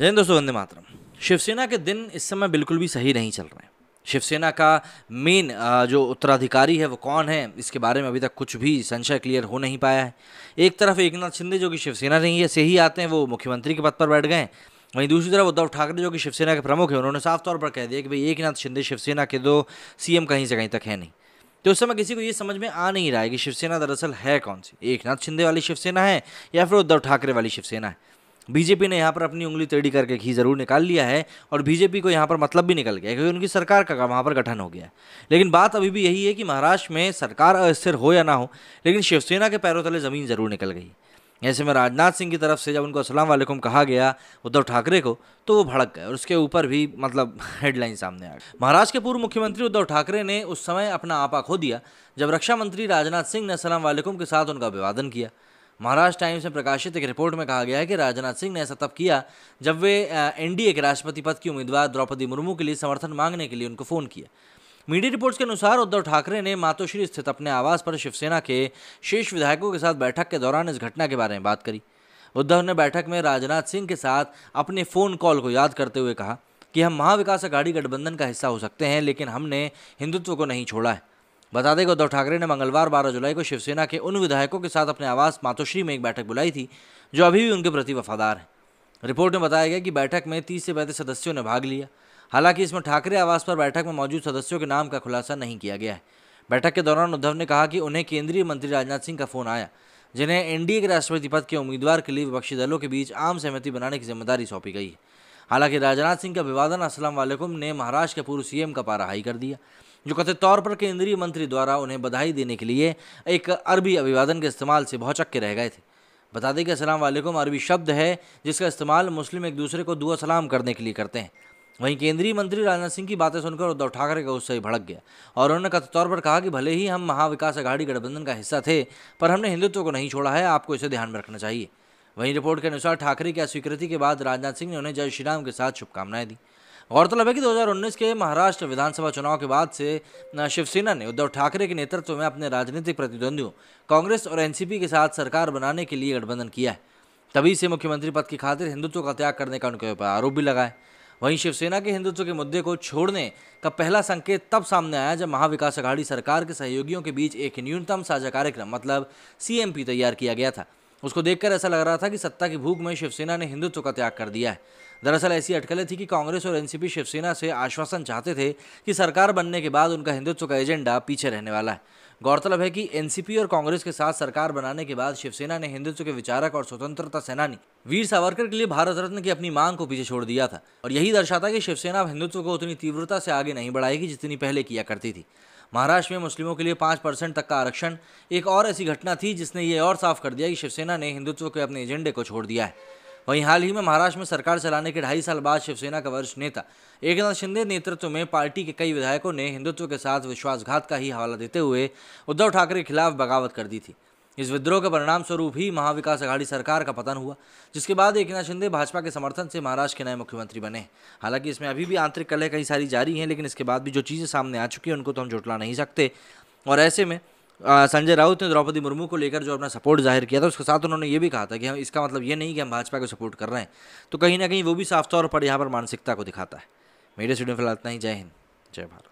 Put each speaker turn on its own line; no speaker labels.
जय हिंद दोस्तों वंदे मातरम। शिवसेना के दिन इस समय बिल्कुल भी सही नहीं चल रहे हैं। शिवसेना का मेन जो उत्तराधिकारी है वो कौन है, इसके बारे में अभी तक कुछ भी संशय क्लियर हो नहीं पाया है। एक तरफ़ एक नाथ शिंदे, जो कि शिवसेना नहीं है से ही आते हैं, वो मुख्यमंत्री के पद पर बैठ गए वहीं दूसरी तरफ़ उद्धव ठाकरे, जो कि शिवसेना के प्रमुख हैं, उन्होंने साफ़ तौर पर कह दिया कि भाई एक नाथ शिंदे शिवसेना के दो सीएम कहीं से कहीं तक है नहीं। तो उस समय किसी को ये समझ में आ नहीं रहा है कि शिवसेना दरअसल है कौन सी? एक नाथ शिंदे वाली शिवसेना है या फिर उद्धव ठाकरे वाली शिवसेना है? बीजेपी ने यहाँ पर अपनी उंगली टेढ़ी करके घी ज़रूर निकाल लिया है और बीजेपी को यहाँ पर मतलब भी निकल गया क्योंकि उनकी सरकार का वहाँ पर गठन हो गया लेकिन बात अभी भी यही है कि महाराष्ट्र में सरकार अस्थिर हो या ना हो, लेकिन शिवसेना के पैरों तले ज़मीन ज़रूर निकल गई। ऐसे में राजनाथ सिंह की तरफ़ से जब उनको असलम वालेकुम कहा गया, उद्धव ठाकरे को तो वो भड़क गए और उसके ऊपर भी मतलब हेडलाइन सामने आ गई महाराष्ट्र के पूर्व मुख्यमंत्री उद्धव ठाकरे ने उस समय अपना आपा खो दिया, जब रक्षा मंत्री राजनाथ सिंह ने असलम वालेकुम के साथ उनका अभिवादन किया। महाराष्ट्र टाइम्स में प्रकाशित एक रिपोर्ट में कहा गया है कि राजनाथ सिंह ने ऐसा तब किया जब वे एनडीए के राष्ट्रपति पद की उम्मीदवार द्रौपदी मुर्मू के लिए समर्थन मांगने के लिए उनको फ़ोन किया। मीडिया रिपोर्ट्स के अनुसार उद्धव ठाकरे ने मातोश्री स्थित अपने आवास पर शिवसेना के शेष विधायकों के साथ बैठक के दौरान इस घटना के बारे में बात करी। उद्धव ने बैठक में राजनाथ सिंह के साथ अपने फ़ोन कॉल को याद करते हुए कहा कि हम महाविकास अघाड़ी गठबंधन का हिस्सा हो सकते हैं, लेकिन हमने हिंदुत्व को नहीं छोड़ा है। बता दें कि उद्धव ठाकरे ने मंगलवार 12 जुलाई को शिवसेना के उन विधायकों के साथ अपने आवास मातोश्री में एक बैठक बुलाई थी, जो अभी भी उनके प्रति वफादार हैं। रिपोर्ट में बताया गया कि बैठक में तीस से पैंतीस सदस्यों ने भाग लिया। हालाँकि इसमें ठाकरे आवास पर बैठक में मौजूद सदस्यों के नाम का खुलासा नहीं किया गया है। बैठक के दौरान उद्धव ने कहा कि उन्हें केंद्रीय मंत्री राजनाथ सिंह का फ़ोन आया, जिन्हें एनडीए के राष्ट्रपति पद के उम्मीदवार के लिए विपक्षी दलों के बीच आम सहमति बनाने की ज़िम्मेदारी सौंपी गई है। हालाँकि राजनाथ सिंह का अभिवादन असलम वालेकुम, ने महाराष्ट्र के पूर्व सीएम का पारा हाई कर दिया, जो कथित तौर पर केंद्रीय मंत्री द्वारा उन्हें बधाई देने के लिए एक अरबी अभिवादन के इस्तेमाल से भौचक के रह गए थे। बता दें कि असलम वालेकुम अरबी शब्द है, जिसका इस्तेमाल मुस्लिम एक दूसरे को दुआ सलाम करने के लिए करते हैं। वहीं केंद्रीय मंत्री राजनाथ सिंह की बातें सुनकर उद्धव ठाकरे का गुस्सा ही भड़क गया, और उन्होंने कथित तौर पर कहा कि भले ही हम महाविकास अघाड़ी गठबंधन का हिस्सा थे, पर हमने हिंदुत्व को नहीं छोड़ा है, आपको इसे ध्यान में रखना चाहिए। वहीं रिपोर्ट के अनुसार ठाकरे की अस्वीकृति के बाद राजनाथ सिंह ने उन्हें जय श्रीराम के साथ शुभकामनाएँ दी। गौरतलब है कि 2019 के महाराष्ट्र विधानसभा चुनाव के बाद से शिवसेना ने उद्धव ठाकरे के नेतृत्व में अपने राजनीतिक प्रतिद्वंदियों, कांग्रेस और एनसीपी के साथ सरकार बनाने के लिए गठबंधन किया है। तभी से मुख्यमंत्री पद की खातिर हिंदुत्व का त्याग करने का उनके ऊपर आरोप भी लगाए वहीं शिवसेना के हिंदुत्व के मुद्दे को छोड़ने का पहला संकेत तब सामने आया जब महाविकास अघाड़ी सरकार के सहयोगियों के बीच एक न्यूनतम साझा कार्यक्रम मतलब सीएमपी, तैयार किया गया था। उसको देखकर ऐसा लग रहा था कि सत्ता की भूख में शिवसेना ने हिंदुत्व का त्याग कर दिया है। दरअसल ऐसी अटकलें थी कि कांग्रेस और एनसीपी शिवसेना से आश्वासन चाहते थे कि सरकार बनने के बाद उनका हिंदुत्व का एजेंडा पीछे रहने वाला है। गौरतलब है कि एनसीपी और कांग्रेस के साथ सरकार बनाने के बाद शिवसेना ने हिंदुत्व के विचारक और स्वतंत्रता सेनानी वीर सावरकर के लिए भारत रत्न की अपनी मांग को पीछे छोड़ दिया था और यही दर्शाता कि शिवसेना हिंदुत्व को उतनी तीव्रता से आगे नहीं बढ़ाएगी जितनी पहले किया करती थी। महाराष्ट्र में मुस्लिमों के लिए पाँच परसेंट तक का आरक्षण। एक और ऐसी घटना थी जिसने ये और साफ़ कर दिया कि शिवसेना ने हिंदुत्व के अपने एजेंडे को छोड़ दिया है। वहीं हाल ही में महाराष्ट्र में सरकार चलाने के ढाई साल बाद शिवसेना का वरिष्ठ नेता एकनाथ शिंदे नेतृत्व में पार्टी के कई विधायकों ने हिंदुत्व के साथ विश्वासघात का ही हवाला देते हुए उद्धव ठाकरे के खिलाफ बगावत कर दी थी। इस विद्रोह के परिणाम स्वरूप ही महाविकास अघाड़ी सरकार का पतन हुआ, जिसके बाद एकनाथ शिंदे भाजपा के समर्थन से महाराष्ट्र के नए मुख्यमंत्री बने। हालाँकि इसमें अभी भी आंतरिक कलह कई सारी जारी हैं, लेकिन इसके बाद भी जो चीज़ें सामने आ चुकी हैं, उनको तो हम जुटला नहीं सकते। और ऐसे में संजय राउत ने द्रौपदी मुर्मू को लेकर जो अपना सपोर्ट ज़ाहिर किया था, उसके साथ उन्होंने ये भी कहा था कि हम, इसका मतलब ये नहीं कि हम भाजपा को सपोर्ट कर रहे हैं। तो कहीं ना कहीं वो भी साफ़ तौर पर यहाँ पर मानसिकता को दिखाता है। मेरे स्टूडियो फ़िलहाल इतना ही। जय हिंद। जय भारत।